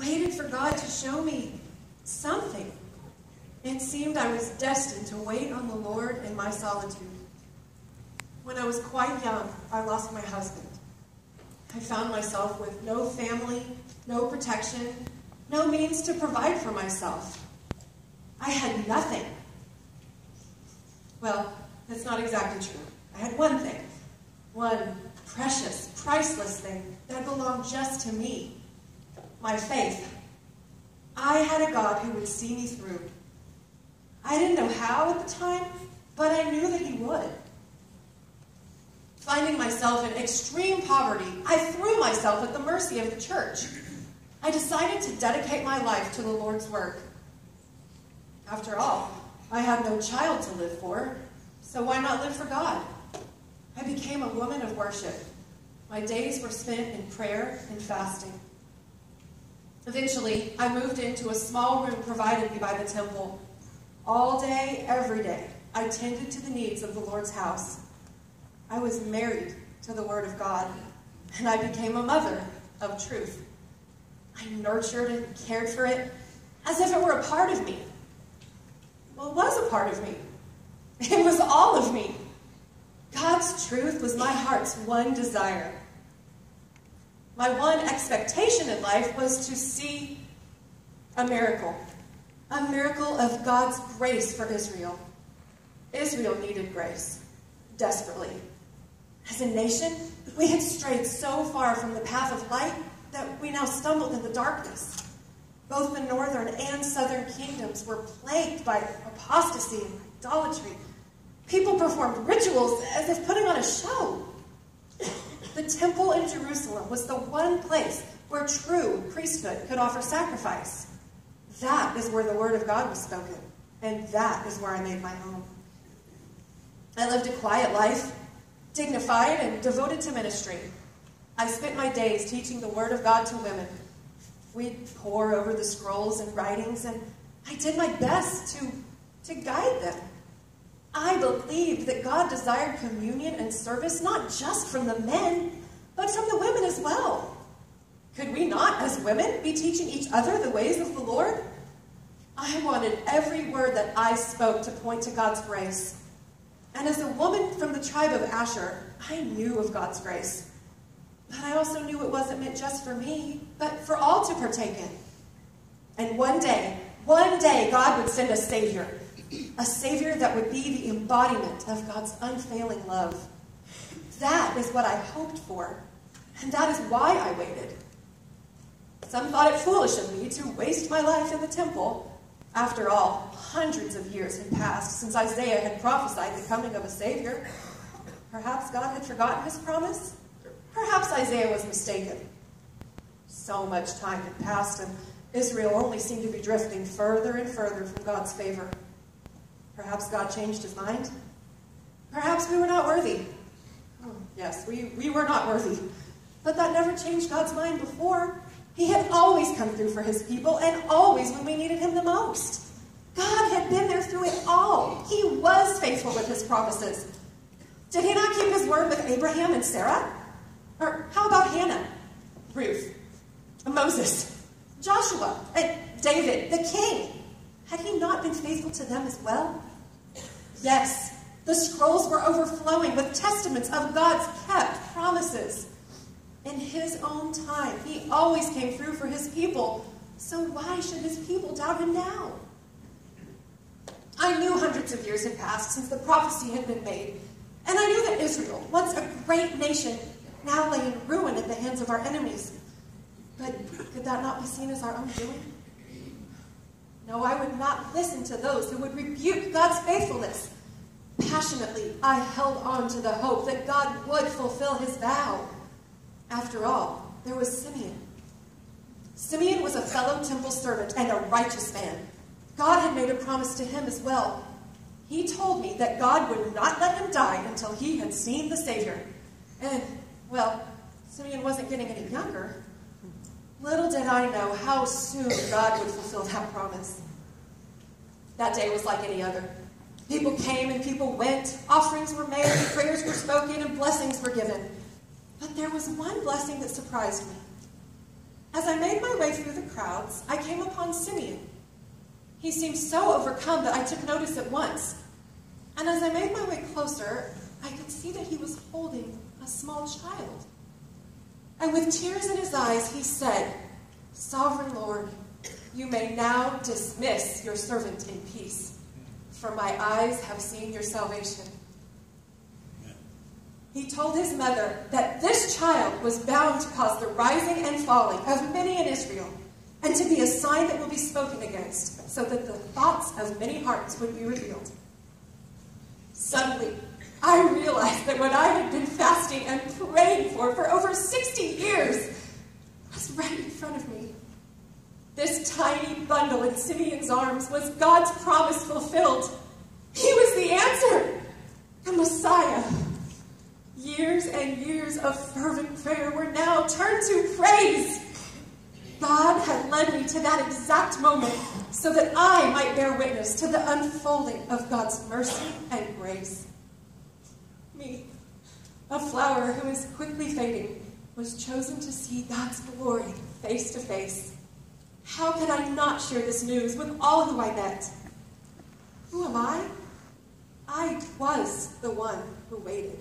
waited for God to show me something. It seemed I was destined to wait on the Lord in my solitude. When I was quite young, I lost my husband. I found myself with no family, no protection, no means to provide for myself. I had nothing. Well, that's not exactly true. I had one thing, one precious, priceless thing that belonged just to me my faith. I had a God who would see me through. I didn't know how at the time, but I knew that He would. Finding myself in extreme poverty, I threw myself at the mercy of the church. I decided to dedicate my life to the Lord's work. After all, I had no child to live for, so why not live for God? I became a woman of worship. My days were spent in prayer and fasting. Eventually, I moved into a small room provided me by the temple. All day, every day, I tended to the needs of the Lord's house. I was married to the Word of God, and I became a mother of truth. I nurtured and cared for it as if it were a part of me. Well, it was a part of me. It was all of me. God's truth was my heart's one desire. My one expectation in life was to see a miracle, a miracle of God's grace for Israel. Israel needed grace desperately. As a nation, we had strayed so far from the path of light that we now stumbled in the darkness. Both the northern and southern kingdoms were plagued by apostasy and idolatry. People performed rituals as if putting on a show. The temple in Jerusalem was the one place where true priesthood could offer sacrifice. That is where the word of God was spoken, and that is where I made my home. I lived a quiet life, dignified and devoted to ministry. I spent my days teaching the word of God to women. We'd pore over the scrolls and writings, and I did my best to, to guide them. I believed that God desired communion and service not just from the men, but from the women as well. Could we not, as women, be teaching each other the ways of the Lord? I wanted every word that I spoke to point to God's grace. And as a woman from the tribe of Asher, I knew of God's grace. But I also knew it wasn't meant just for me, but for all to partake in. And one day, one day, God would send a Savior a Savior that would be the embodiment of God's unfailing love. That is what I hoped for, and that is why I waited. Some thought it foolish of me to waste my life in the temple. After all, hundreds of years had passed since Isaiah had prophesied the coming of a Savior. Perhaps God had forgotten his promise? Perhaps Isaiah was mistaken. So much time had passed, and Israel only seemed to be drifting further and further from God's favor. Perhaps God changed his mind. Perhaps we were not worthy. Oh, yes, we, we were not worthy. But that never changed God's mind before. He had always come through for his people, and always when we needed him the most. God had been there through it all. He was faithful with his promises. Did he not keep his word with Abraham and Sarah? Or how about Hannah, Ruth, Moses, Joshua, and David, the king? Had he not been faithful to them as well? Yes, the scrolls were overflowing with testaments of God's kept promises. In his own time, he always came through for his people. So why should his people doubt him now? I knew hundreds of years had passed since the prophecy had been made, and I knew that Israel, once a great nation, now lay in ruin at the hands of our enemies. But could that not be seen as our own doing? No, I would not listen to those who would rebuke God's faithfulness. Passionately, I held on to the hope that God would fulfill his vow. After all, there was Simeon. Simeon was a fellow temple servant and a righteous man. God had made a promise to him as well. He told me that God would not let him die until he had seen the Savior. And, well, Simeon wasn't getting any younger. Little did I know how soon God would fulfill that promise. That day was like any other. People came and people went. Offerings were made, prayers were spoken, and blessings were given. But there was one blessing that surprised me. As I made my way through the crowds, I came upon Simeon. He seemed so overcome that I took notice at once. And as I made my way closer, I could see that he was holding a small child. And with tears in his eyes, he said, Sovereign Lord, you may now dismiss your servant in peace, for my eyes have seen your salvation. He told his mother that this child was bound to cause the rising and falling of many in Israel, and to be a sign that will be spoken against, so that the thoughts of many hearts would be revealed. Suddenly, I realized that what I had been fasting and praying for for over 60 years was right in front of me. This tiny bundle in Simeon's arms was God's promise fulfilled. He was the answer, the Messiah. Years and years of fervent prayer were now turned to praise. God had led me to that exact moment so that I might bear witness to the unfolding of God's mercy and grace. Me, a flower who is quickly fading, was chosen to see God's glory face to face. How could I not share this news with all who I met? Who am I? I was the one who waited.